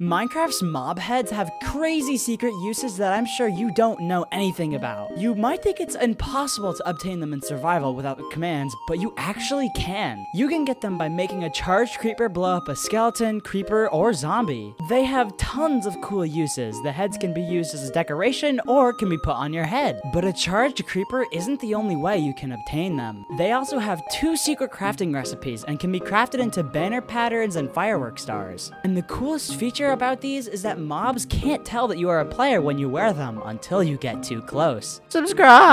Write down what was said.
Minecraft's mob heads have crazy secret uses that I'm sure you don't know anything about. You might think it's impossible to obtain them in survival without the commands, but you actually can. You can get them by making a charged creeper blow up a skeleton, creeper, or zombie. They have tons of cool uses. The heads can be used as a decoration or can be put on your head. But a charged creeper isn't the only way you can obtain them. They also have two secret crafting recipes and can be crafted into banner patterns and firework stars. And the coolest feature about these is that mobs can't tell that you are a player when you wear them until you get too close. Subscribe!